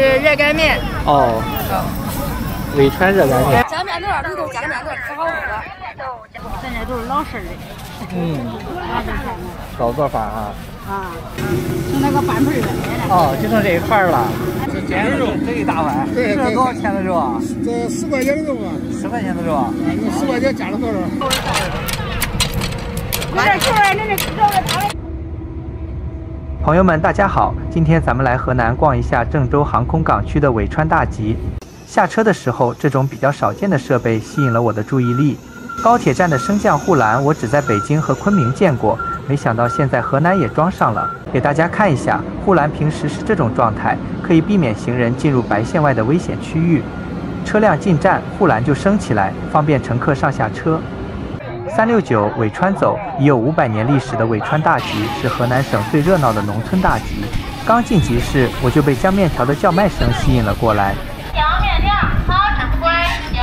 是热干面。哦。伟川热干面。加面面条可好都是老式的。嗯。老做法啊。啊。就那个半盆的。哦，就剩这一块了。这煎肉这一大碗，这是多少钱的肉啊？这十块钱的肉啊。十块钱的肉。啊，那十块钱加了多少？朋友们，大家好，今天咱们来河南逛一下郑州航空港区的伟川大吉。下车的时候，这种比较少见的设备吸引了我的注意力。高铁站的升降护栏，我只在北京和昆明见过，没想到现在河南也装上了。给大家看一下，护栏平时是这种状态，可以避免行人进入白线外的危险区域。车辆进站，护栏就升起来，方便乘客上下车。三六九伟川走，已有五百年历史的伟川大集是河南省最热闹的农村大集。刚进集市，我就被江面条的叫卖声吸引了过来。江面条好吃不贵，江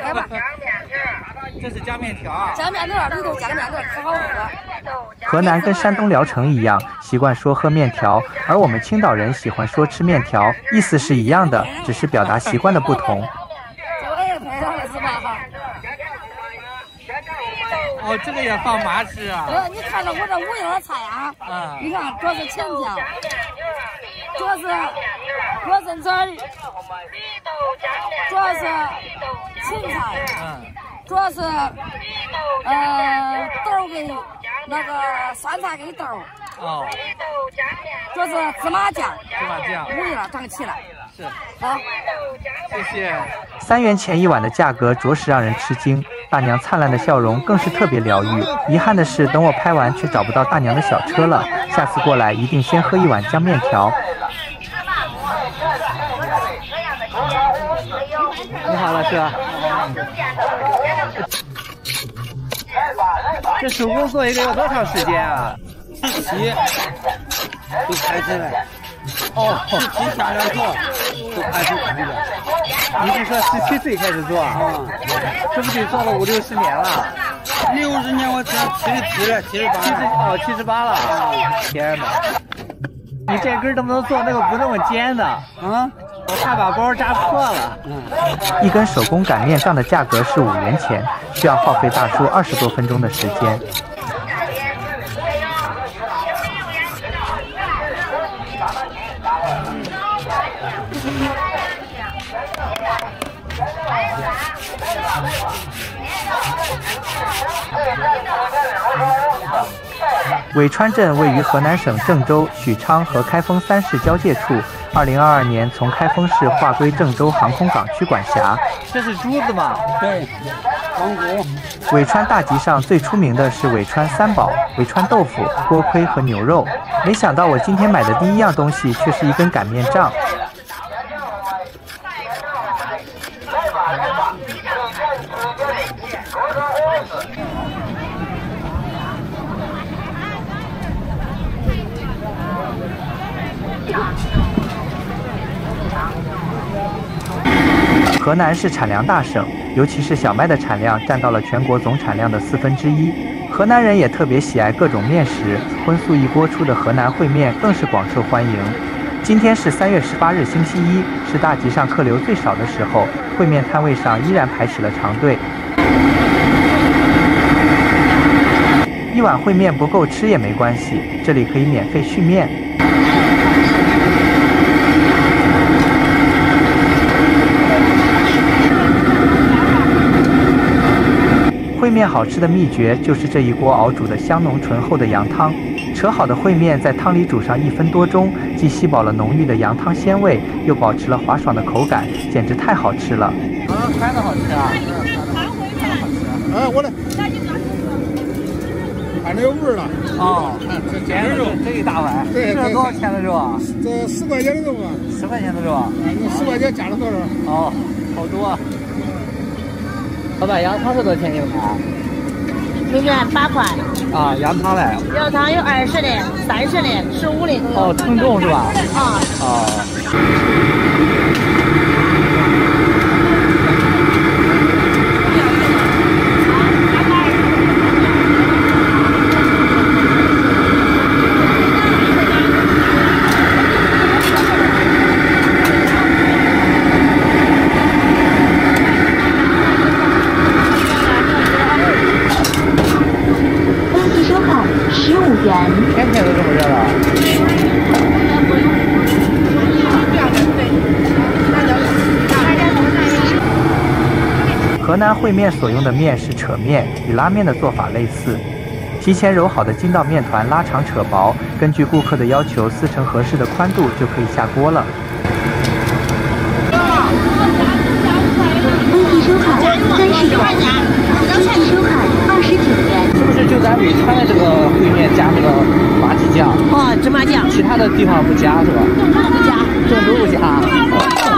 来吧。这是江面条啊。江面条里头江面条可好喝了。河南跟山东聊城一样，习惯说喝面条，而我们青岛人喜欢说吃面条，意思是一样的，只是表达习惯的不同。哦，这个也放麻吃啊！呃，你看着我这五样菜啊，嗯，你看这是芹菜，这是罗森子，这是芹菜，嗯，这是呃豆跟那个酸菜跟豆。哦，这是芝麻酱，芝麻酱，五样整齐了。是，好，谢谢。三元钱一碗的价格着实让人吃惊，大娘灿烂的笑容更是特别疗愈。遗憾的是，等我拍完却找不到大娘的小车了。下次过来一定先喝一碗江面条。你好，老师。这手工做一个要多长时间啊？十七都开始了。哦，十七下来做，就开始工作。你是说十七岁开始做啊？这不得做了五六十年了？六十年我才七十七了，七十八。七十哦，七十八了。天哪！你这根能不能做那个不那么尖的？啊？我怕把包扎破了。嗯。一根手工擀面杖的价格是五元钱，需要耗费大叔二十多分钟的时间。伟川镇位于河南省郑州、许昌和开封三市交界处。二零二二年从开封市划归郑州航空港区管辖。这是珠子吗？对，黄骨。伟川大集上最出名的是伟川三宝：伟川豆腐、锅盔和牛肉。没想到我今天买的第一样东西却是一根擀面杖。河南是产粮大省，尤其是小麦的产量占到了全国总产量的四分之一。河南人也特别喜爱各种面食，荤素一锅出的河南烩面更是广受欢迎。今天是三月十八日，星期一，是大集上客流最少的时候，烩面摊位上依然排起了长队。一碗烩面不够吃也没关系，这里可以免费续面。面好吃的秘诀就是这一锅熬煮的香浓醇厚的羊汤。扯好的烩面在汤里煮上一分多钟，既吸饱了浓郁的羊汤鲜味，又保持了滑爽的口感，简直太好吃了。啊，看着好吃啊！哎，我来。看着有味儿了。哦，这煎肉这一大碗，这多少钱的肉啊？这十块钱的肉啊。十块钱的肉啊？那十块钱加了多少？哦，好多。老板，羊汤是多少钱一碗？一碗八块。啊，羊汤嘞？羊汤有二十的、三十的、十五的。哦，称重是吧？啊。哦。五元。天天都这么热了。河南烩面所用的面是扯面，与拉面的做法类似。提前揉好的筋道面团拉长扯薄，根据顾客的要求撕成合适的宽度就可以下锅了。微信收款三十元，微信收款二十九元。是不是就咱北川的这个烩面加那个麻吉酱？哦，芝麻酱，其他的地方不加是吧？不加。郑州不加。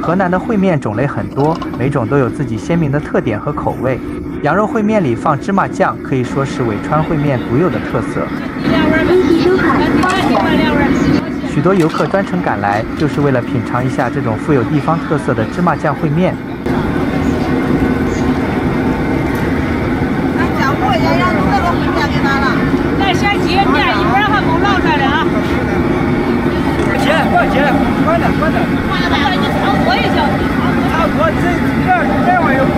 哦。河南的烩面种类很多，每种都有自己鲜明的特点和口味。羊肉烩面里放芝麻酱，可以说是伪川烩面独有的特色。许多游客专程赶来，就是为了品尝一下这种富有地方特色的芝麻酱烩面。来先接面，一会儿还没捞上来啊。接，快接，快点，快点。你炒锅也行。炒锅这这这玩意儿过。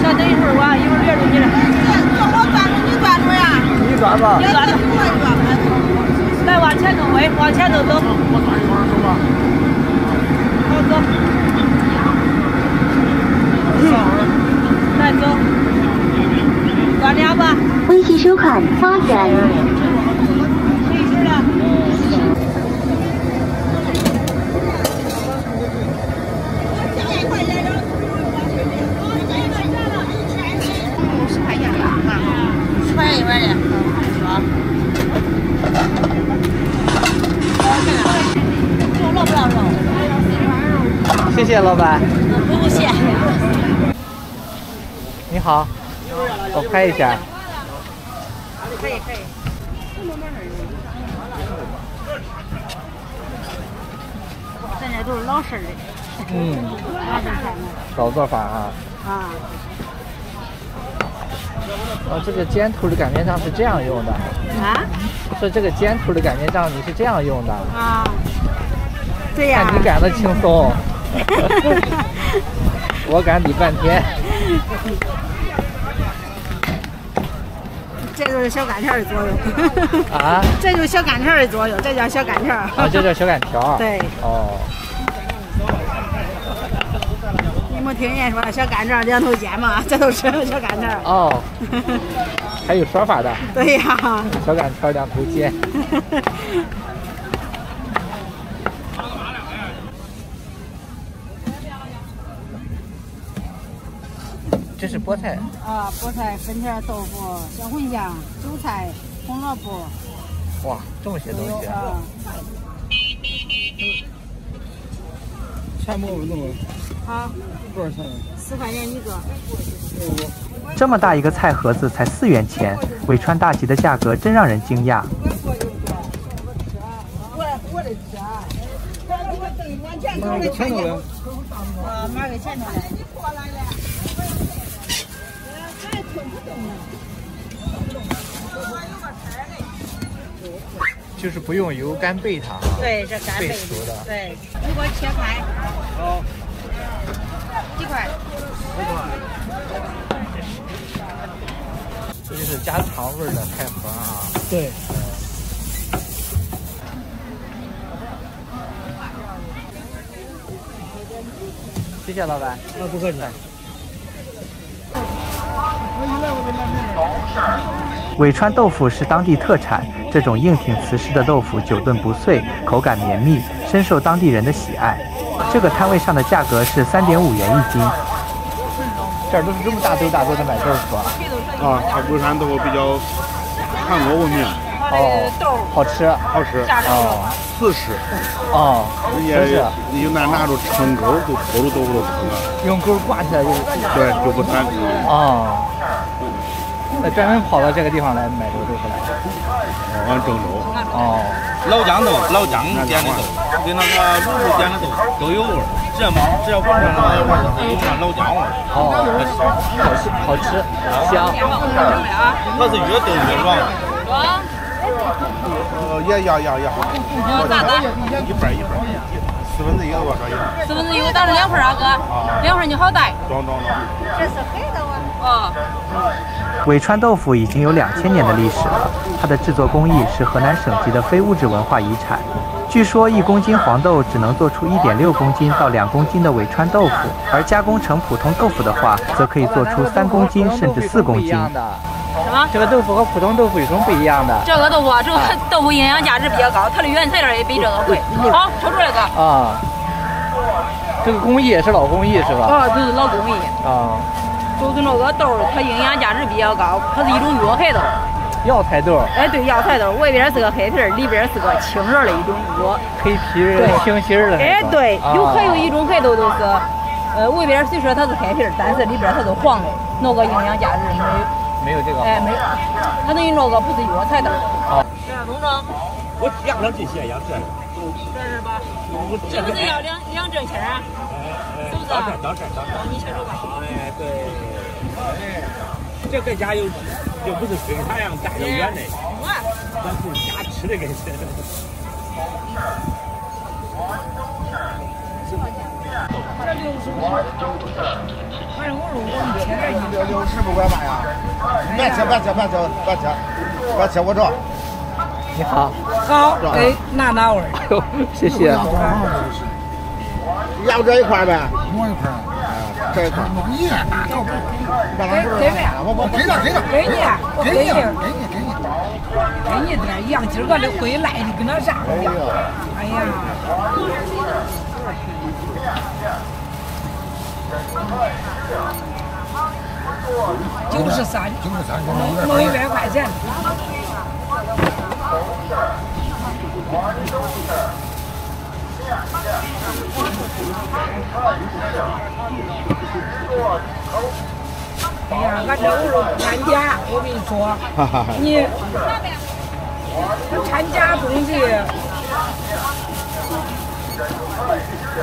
先等一会儿吧，一会儿别着急了。你转吧。你转着。来，往前走，喂，往前走走。好走。来走。转两吧。微信收款八元。回去了。揣一边的，好。肉捞不捞肉？谢谢老板。不用谢。你好，我拍一下。可以可以。咱这都是老式的，嗯，老式菜呢。老做法啊。啊。哦，这个尖头的擀面杖是这样用的。啊？说这个尖头的擀面杖你是这样用的。啊。对呀。看你擀的轻松。我擀你半天。这就是小擀条的作用。啊？这就是小擀条的作用，这叫小擀条。啊，这叫小擀条。对。哦。你没听见说小擀条两头尖吗？这都是小擀条。哦。还有说法的。对呀。小擀条两头尖。这是菠菜。啊，菠菜、粉条、豆腐、小茴香、韭菜、红萝卜。哇，这么些东西啊！全部弄了。好。多少钱？四块钱一个。这么大一个菜盒子才四元钱，伟川大集的价格真让人惊讶。马给前头了。啊，马给前头了。就是不用油干焙它啊。对，这干焙熟的。对，你给我切开。好。几块？五块。这就是家常味的菜盒啊。对。谢谢老板。那不客气。伟川豆腐是当地特产，这种硬挺瓷实的豆腐久炖不碎，口感绵密，深受当地人的喜爱。这个摊位上的价格是三点五元一斤。这儿都是这么大堆大堆的买豆腐啊？啊，它贵川豆腐比较韩国闻名。哦，好吃，好吃。哦，瓷实。哦，人家你就拿拿着撑钩，都勾住豆腐都撑了。用钩挂起来就对，就不弹。哦。专门跑到这个地方来买这个豆腐来。往郑州。哦。老姜豆，老姜点的豆，跟那个鲁智点的豆都有味儿。这这闻上那味儿是有那老姜味儿。哦，好吃，好吃，香。它是越炖越软。软。呃，也要要要。咋子？一半一半。四分之一多少一？四分之一，我打了两份啊哥，两份你好带。装装装。这是黑。哦。尾川豆腐已经有两千年的历史了，它的制作工艺是河南省级的非物质文化遗产。据说一公斤黄豆只能做出一点六公斤到两公斤的尾川豆腐，而加工成普通豆腐的话，则可以做出三公斤甚至四公斤。什么？这个豆腐和普通豆腐有什么不一样的？这个豆腐，这个豆腐营养价值比较高，它的原材料也比这个贵。好，抽出来个。啊，这个工艺也是老工艺是吧？啊，这是老工艺。啊。就是那个豆，它营养价值比较高，它是一种药材豆。药材豆。哎，对，药材豆，外边是个黑皮儿，里边是个青仁的一种药。黑皮儿、青心儿的。哎，对，有还有一种黑豆，就是呃，外边虽说它是黑皮儿，但是里边它是黄的，那个营养价值没有。没有这个。哎，没有，它等于那个不是药材豆。好。这样，东正。我养了这些养这。这是吧？这不是要两两整钱啊？是不是？当当当当你先说吧。哎，对。哎，这个家又，又不是生产样大又远的，咱是家吃的，跟是。这六十五，反正我说我一天一六六十不管嘛呀？别吃，别吃，别吃，别吃，别吃，我这。你好。好，哎，拿哪味儿？谢谢。要不这一块呗？我一块。这一块。你呀，给给呗，我我给他给他。给你，给你，给你，给你。给你点，杨今儿个的回来的跟那啥一样。哎呀。九十三，九十三，弄一百块钱。哎呀，俺这屋肉掺假，我跟你说，你掺假东西，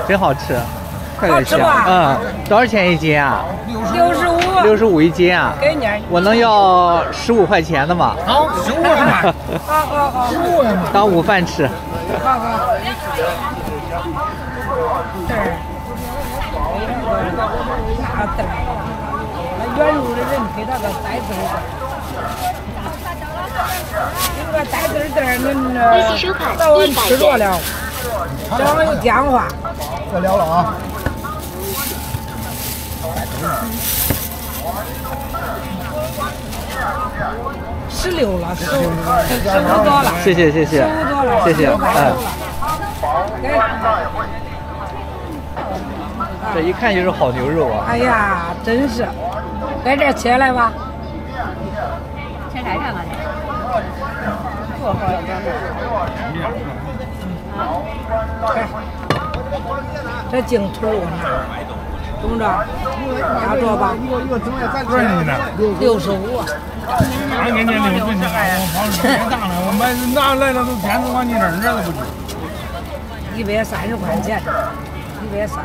真好吃，好吃吧？嗯，多少钱一斤啊？六十五。六十五一斤啊？给你。我能要十五块钱的吗？好，十五块嘛。好好好，十五块嘛。当午饭吃。好好。对。那对。那远路的人给他个带字儿。给个带字儿字儿，恁早晚吃着了。早晚有电话。再聊了啊。十六了，十十五多了。谢谢谢谢，十五多了，谢谢，嗯。这一看就是好牛肉啊！哎呀，真是，在这切来吧。切菜上了呢。多好呀，这这净土肉呢。中着，压着吧。多少钱呢？六十五。俺给你六十五，我买拿来了都天都往你这儿热都不去。一百三十块钱，一百三。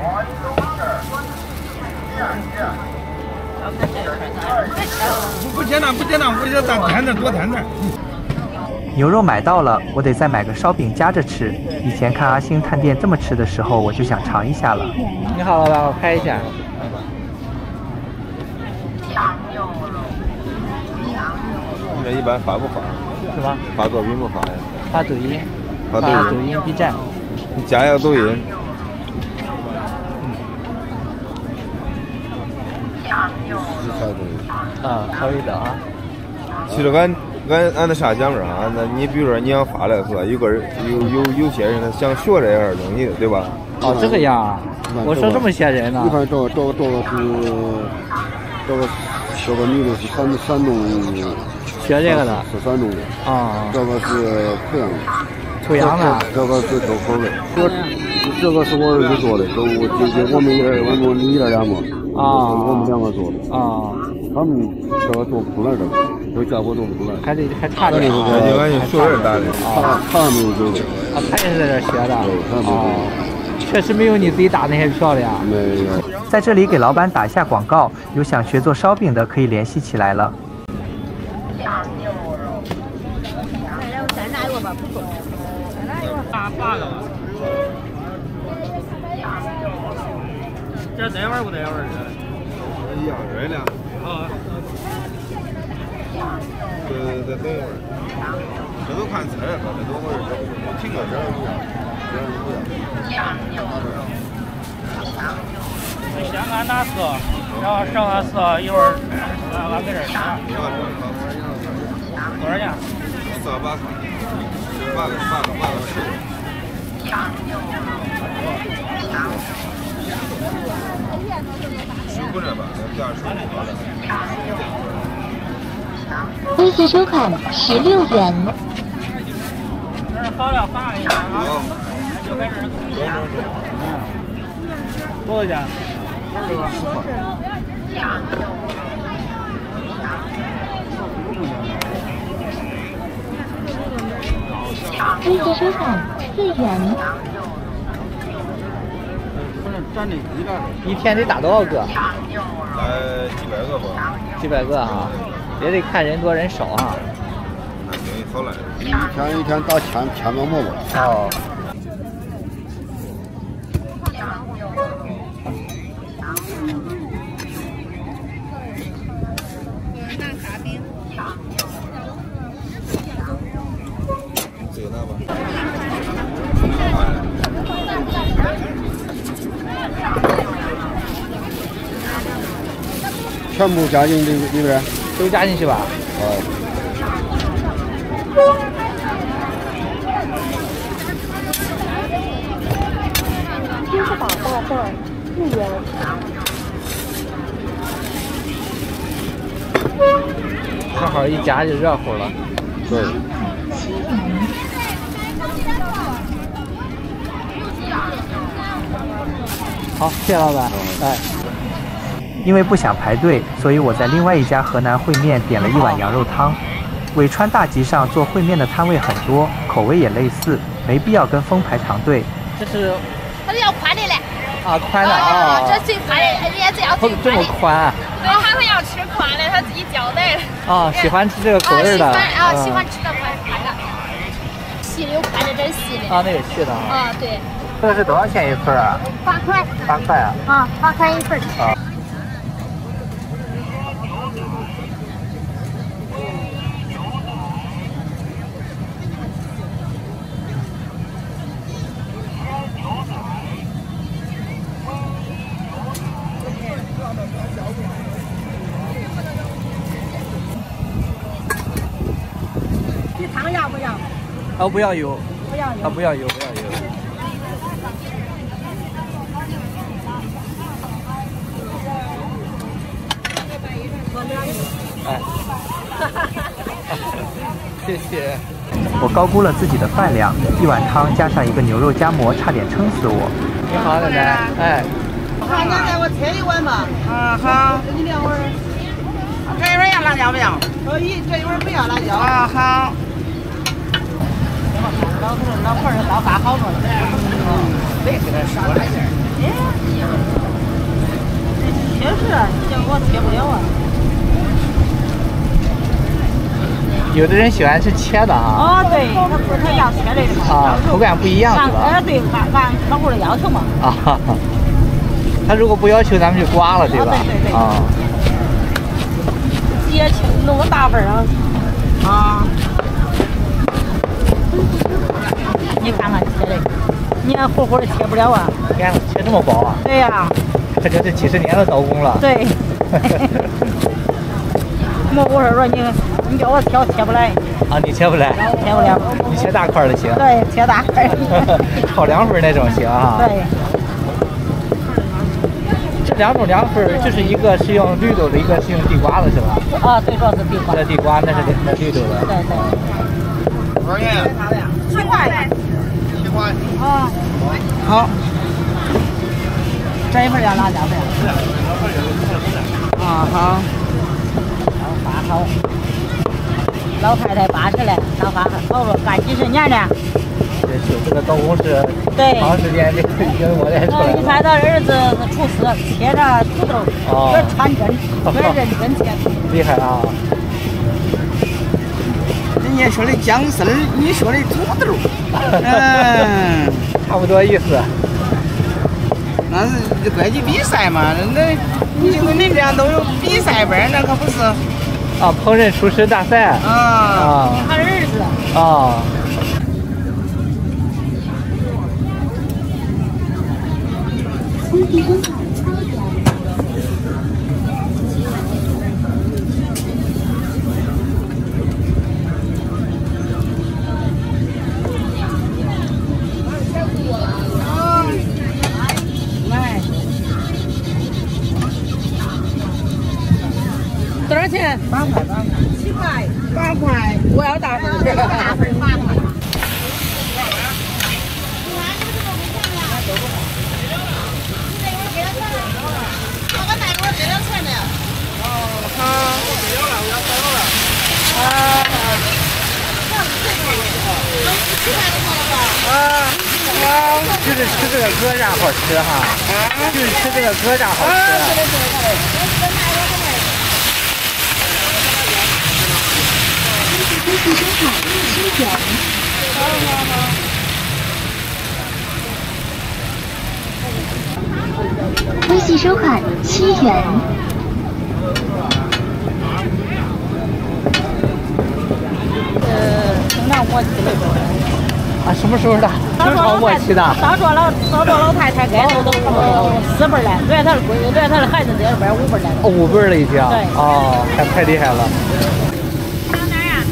不简单，不简单，我这当天的多天的。牛肉买到了，我得再买个烧饼夹着吃。以前看阿星探店这么吃的时候，我就想尝一下了。你好，老板，我拍一下。你们一般发不发？什么？发抖音不发呀？发抖音。发抖音。抖音、B 站。你加一下抖音。嗯。发抖音。啊，可以的啊。其实俺。俺俺那啥讲儿啊，那你比如说你想发了是吧？有个人有有有些人他想学这样东西，对吧？哦，这个样啊！我说这么些人呢。你看这这这个是这个这个女的是山山东学这个的，是山东的啊。这个是濮阳的，濮阳的。这个是周口的，我这个是我儿子做的，都我就就我们爷我们你爷俩嘛，啊，我们两个做的啊。他们这个做不来这个。都叫不动不了，还得还差点。我感觉数人大的，他他没有走的。啊，他也是在这学的。哦，确实没有你自己打那些漂亮。没有。在这里给老板打一下广告，有想学做烧饼的可以联系起来了。八个吧。这带味不带味儿的？一样热的。啊。这这等一会儿。这都看菜了，这都味儿，我听个这儿。不一样，这儿。不一样。先俺拿四，然后剩下四，一会儿。俺俺搁这儿。拿。多少钱？四八块，八个八个八个十个。微信收款十六元。好了，发一下啊。就在这。多少钱？二十个。微信收款四元。一天得打多少个？呃，几百个吧。几百个哈，也得看人多人少啊。好了。一天一天打千千多亩吧。哦。全部加进里里边，都加进去吧。哦。支付宝大袋四元。正好一加就热乎了。对。好，谢谢老板。哎。因为不想排队，所以我在另外一家河南烩面点了一碗羊肉汤。尾川大集上做烩面的摊位很多，口味也类似，没必要跟风排长队。这是，它是要宽的嘞。啊，宽的啊。这最宽的，也是要最宽的。这么宽？对，他们要吃宽的，他自己交代的。啊，喜欢吃这个口味的。啊，喜欢吃的宽宽的。细的有宽的，这是细的。啊，那个细的啊。啊，对。这个是多少钱一份啊？八块。八块啊。啊，八块一份。啊。哦，不要油，不要油，啊，不要油，不要油。哎，谢谢。我高估了自己的饭量，一碗汤加上一个牛肉夹馍，差点撑死我。你好，奶奶。哎。好，奶奶，我切一碗吧。啊，好。给你两碗。这一碗要辣椒不要？可以，这一碗不要辣椒。啊，好。老头老婆儿捞饭好着呢。别给他说了。确实，叫我切不了啊。有的人喜欢吃切的啊。哦，对，他不他要切的。啊，口感不一样是吧？哎，对，按按客户的要求嘛。啊哈哈。他如果不要求，咱们就刮了，对吧？对对对。啊。切那么大份啊。啊。你看看切的，你看活活的切不了啊！你看切这么薄啊！对呀，这就是几十年的刀工了。对。么我说说你，你叫我切切不来。啊，你切不来？切不了。你切大块的行。对，切大块。炒凉粉那种行啊。对。这两种凉粉就是一个是用绿豆的，一个是用地瓜的，是吧？啊，对，主要是地瓜。那地瓜那是那绿豆的。对对。多少钱？七块。啊，好，这一份要辣椒粉。啊好，老，八好。老太太八十了，老八好了干几十年了。这就这个刀工是对，长时间这个已经磨练出来了。你看他儿子是厨师，切着土豆，这传真，这认真切。厉害啊！人家说的姜丝儿，你说的土豆，嗯，差不多意思。那是国际比赛嘛，那你就跟你这样都有比赛班，那可不是。啊，烹饪厨师大赛。啊啊。他儿子。啊。多少钱？八块八块。七块。八块。我要大份儿。大份儿八块。啊，就是吃这个鹅掌好吃哈，就是吃这个疙瘩好吃。微信收款七元。呃，清朝末期的时候。啊，什么时候的？清朝末期的。少说老少说老太太该都都四辈了，对他的闺女，连他的孩子这边五辈了。哦，五辈了已经。对。哦，太太厉害了。上哪儿呀？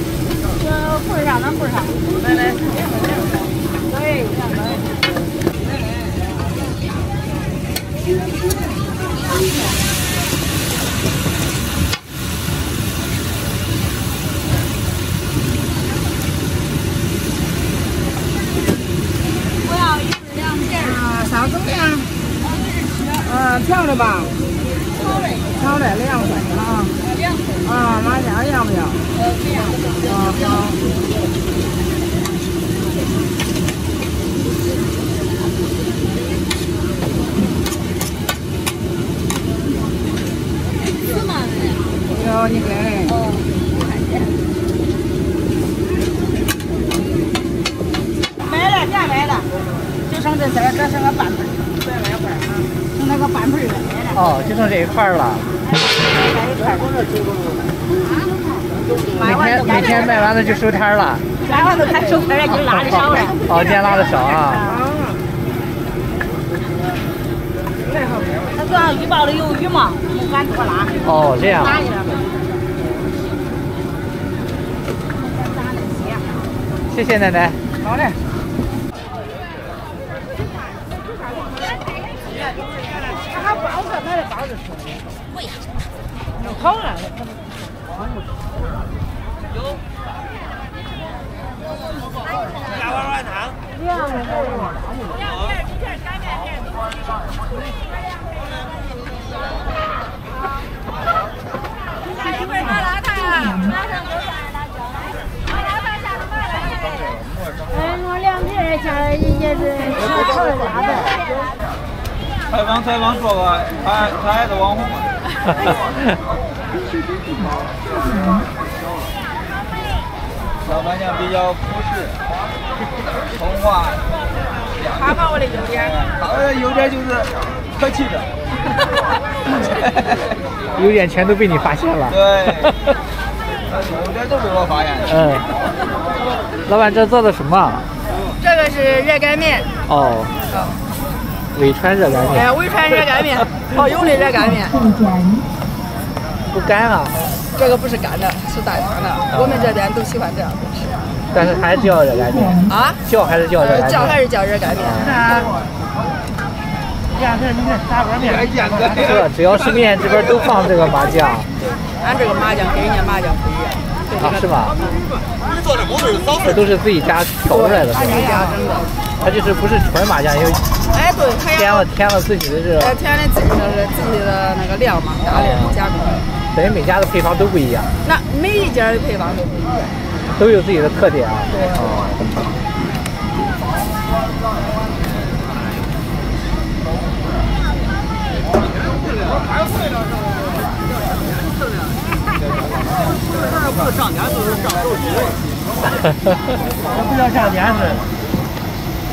这柜上，那柜上。来来。对，这样我要一份凉皮儿。啊，啥怎么样？嗯，调的吧。炒的。炒的啊。啊，马甲要不要？呃，不要。啊好。四嘛的。有你给。哦。买了，全买了，就剩这丝儿，这剩个半盆哦，就剩这一块了。每天每天卖完了就收摊了。卖完了才收摊了，就拉的少了。哦，今天拉的少啊。他主要预报的有雨嘛，不敢多拉。哦，这样。谢谢奶奶。好嘞。有。烤了，有。加碗软汤。两片儿，两片儿，几片儿干面片儿。一会儿麻辣烫，马上就上来了，麻辣烫下的麻辣。哎，我凉皮儿下也是。采访采访说个，他他还是网红。老板娘比较朴实，通话。他把我的优点。他的优点就是客气的。优点全都被你发现了。对。优点都被我发现了。嗯。老板，这做的什么？这个是热干面。哦。伟川热干面。哎，伟川热干面，好油的热干面。不干啊？这个不是干的，是带汤的。我们这边都喜欢这样吃。但是还是叫热干面。啊？叫还是叫热干面？叫还是叫热干面。啊。这样这你看大碗面，这只要是面，这边都放这个麻酱。俺这个麻酱跟人家麻酱不一样。啊，是吗？这都是自己家调出来的，是吧？它就是不是纯麻酱，因为哎对，添了添了自己的这个。添了自己的自己的那个料嘛，大量加工。等于每家的配方都不一样。那每一家的配方都不一样，都有自己的特点啊。对。哦。不是上 年就是上手机的，这不叫上年是，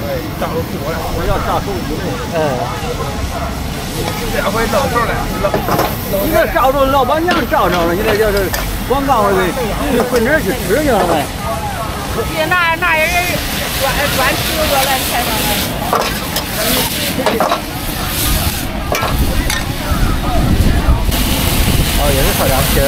对，上手机了，我要上手机的。嗯。这回到头了，你这照着老板娘照着了，你这就是广告的，你混哪去吃去了呗？你那那人专专吃过来菜上来。哦，也是烤凉皮儿。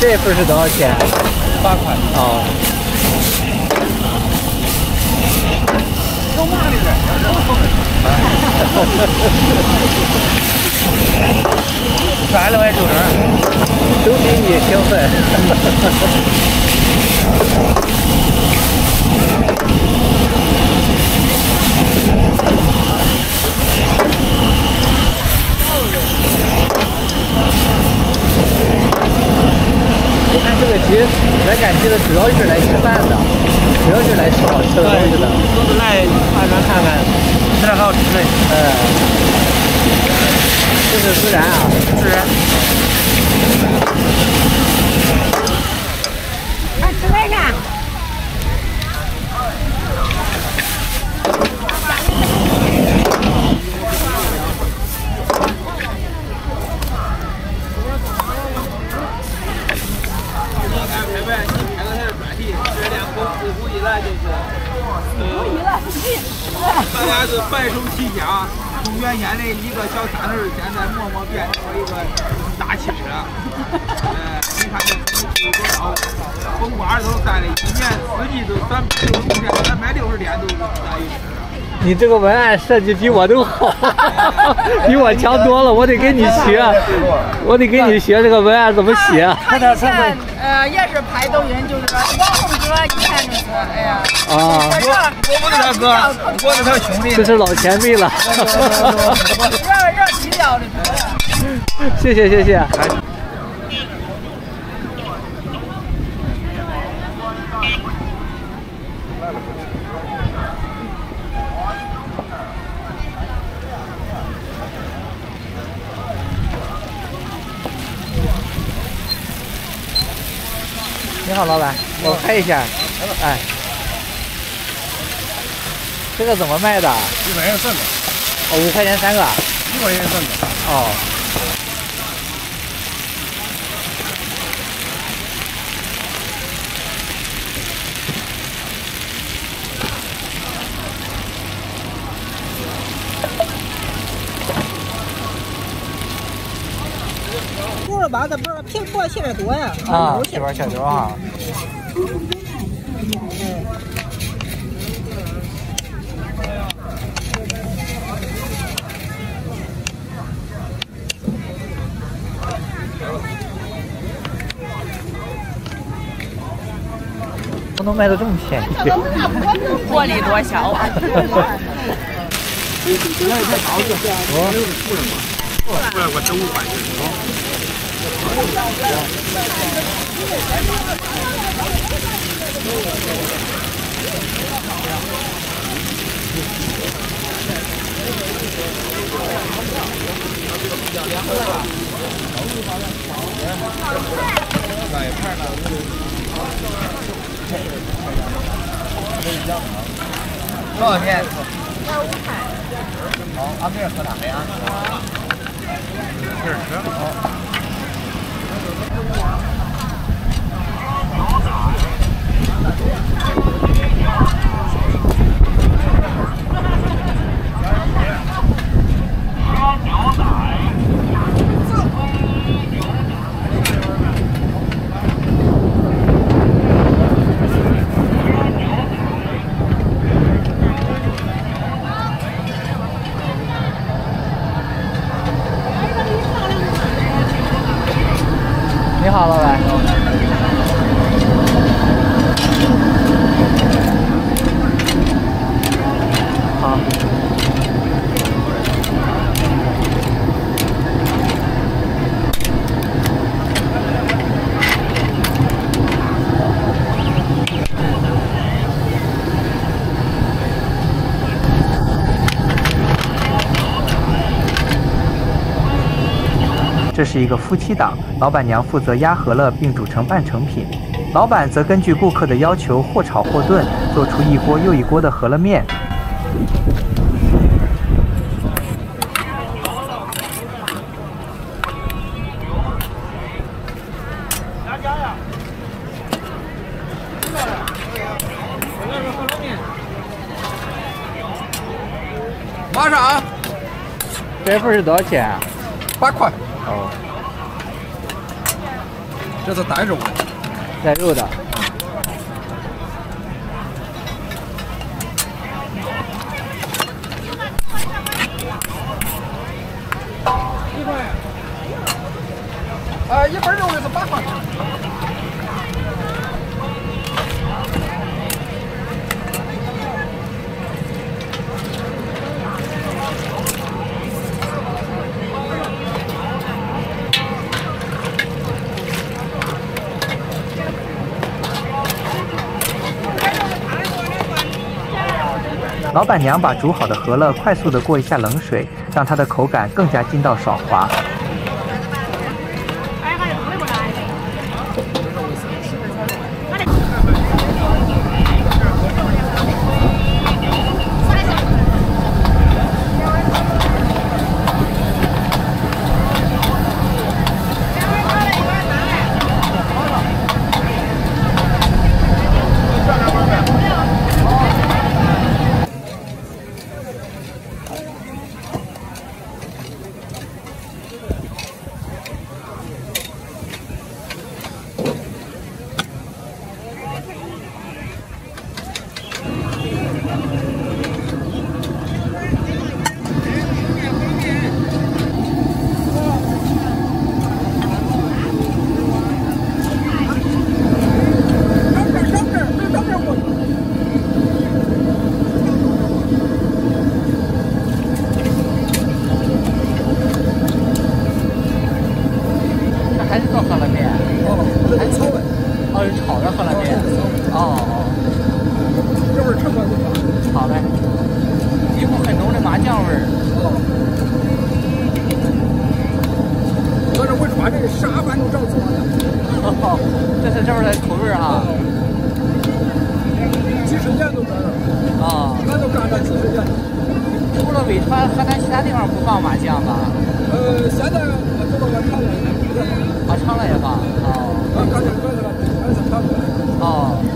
这份是多少钱？八块。哦。有嘛的这？哈了我就是都比你兴我看这个鸡来赶集的主要是来吃饭的，主要是来吃好吃的东西的，都是来看看看看，吃点好吃的。嗯，这是孜然啊，孜然。来吃来看。大家是白手起家，从原先的一个小摊头，现在默默变成了一个大汽车。呃，你看这收入多高，风刮都干了一年四季都三百六十五天，三百六十天都在于吃。你这个文案设计比我都好，比我强多了。我得跟你学，我得跟你学这个文案怎么写。他以前呃也是拍抖音，就是网红哥，以前就是哎呀。啊。我不是他哥，我是他兄弟。这是老前辈了。让让低调的。谢谢谢谢。你好，老板，我拍一下。哎，这个怎么卖的？一块钱三个。哦，五块钱三个。一块钱三个。哦。把这不是皮薄馅儿多呀？啊，皮薄馅多啊。能卖的这么便宜？薄利多销啊！不然我整五块钱。多少钱？要五块。好，俺们这喝哪个呀？这是好。你好，老板。这是一个夫妻档，老板娘负责压饸饹并煮成半成品，老板则根据顾客的要求或炒或炖，做出一锅又一锅的饸饹面。马上啊，这份是多少钱？八块。哦，这是带肉的。带肉的。一块。啊，一份肉的是八块。伴娘把煮好的饸饹快速的过一下冷水，让它的口感更加劲道爽滑。哦。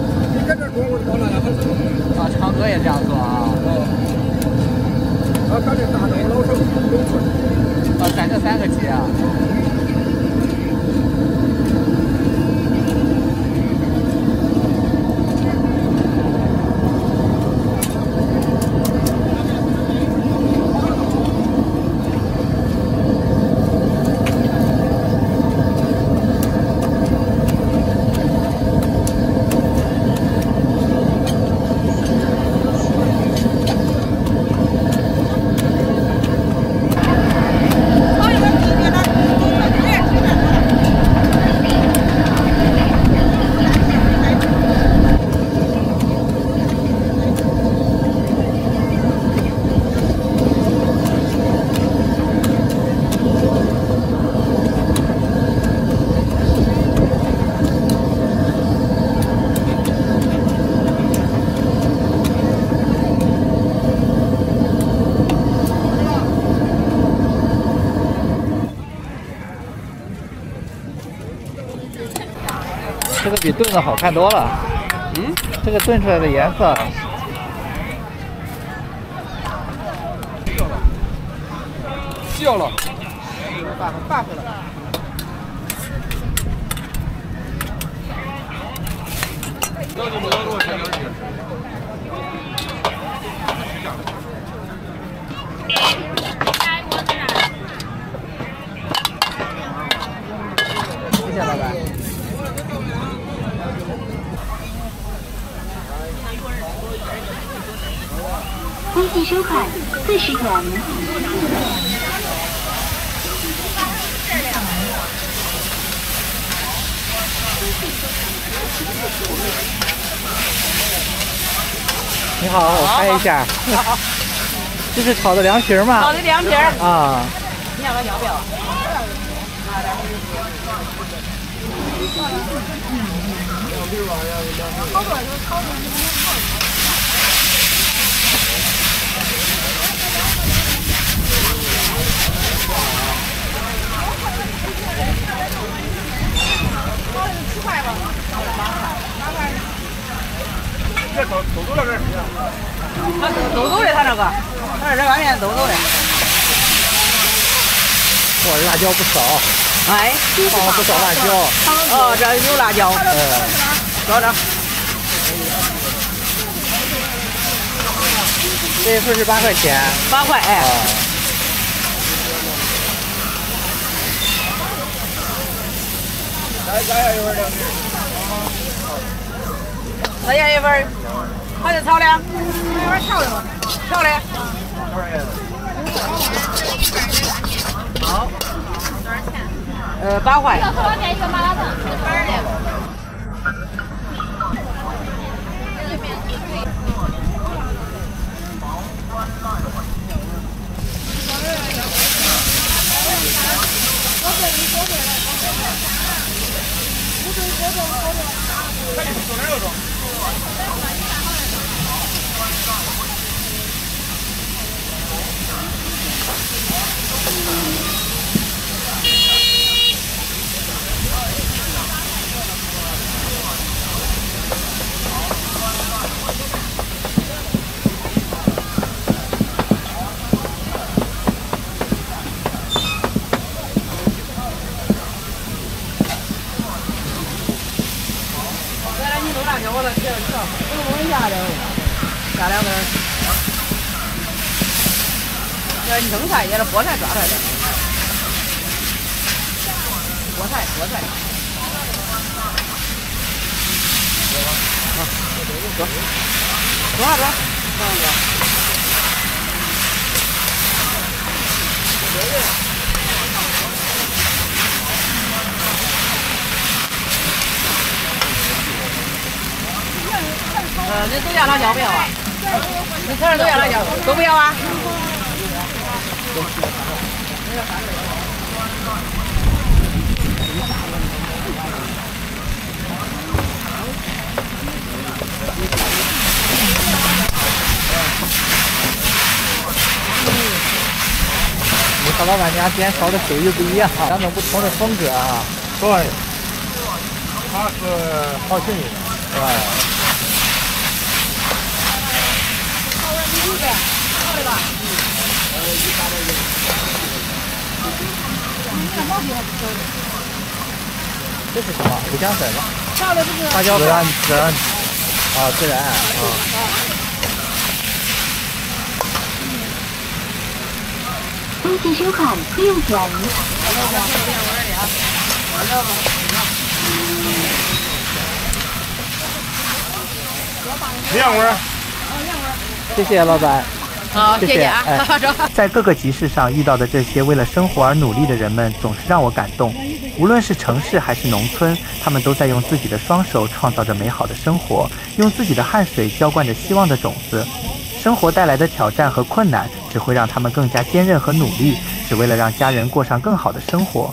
比炖的好看多了。嗯，这个炖出来的颜色。掉了。半半回了。要就不要多钱了。谢谢老板。微信收款四十元。你好，我拍一下。这是炒的凉皮吗？炒的凉皮。啊。你要不要不要？这走走走了这是？他走走的，他这个，他是在外面走走的。哇，辣椒不少。哎，放了不少辣椒。哦，这有辣椒。嗯。找找。这一份是八块钱。八块，哎。来加一份的。再加一份。还是炒的？一份炒的吗？炒的。好。多少钱？呃，八块。多少钱一个麻辣烫？看你做哪个做？下两根。这生菜也是菠菜抓出来的。菠菜，菠菜。好，走。多少多？多少多？呃，那豆芽辣椒不要啊？那这儿豆芽辣椒都不要啊？你和老板娘煎烧的手艺不一样，两种不同的风格啊。对，他是好心，是吧？这是什么？五香粉吗？辣椒自然自然啊，孜然啊。微信收款不用转移。两味。谢谢老板。好，谢谢啊。在各个集市上遇到的这些为了生活而努力的人们，总是让我感动。无论是城市还是农村，他们都在用自己的双手创造着美好的生活，用自己的汗水浇灌着希望的种子。生活带来的挑战和困难，只会让他们更加坚韧和努力，只为了让家人过上更好的生活。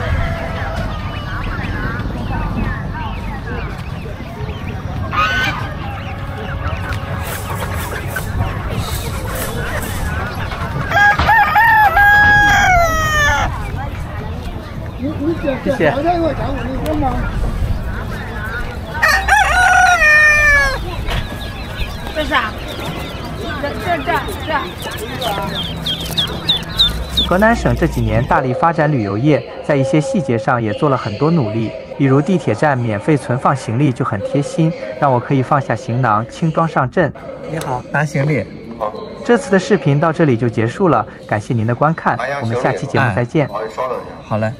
谢谢。这是啊，这这这这。河南省这几年大力发展旅游业，在一些细节上也做了很多努力，比如地铁站免费存放行李就很贴心，让我可以放下行囊轻装上阵。你好，拿行李。这次的视频到这里就结束了，感谢您的观看，我们下期节目再见。好嘞。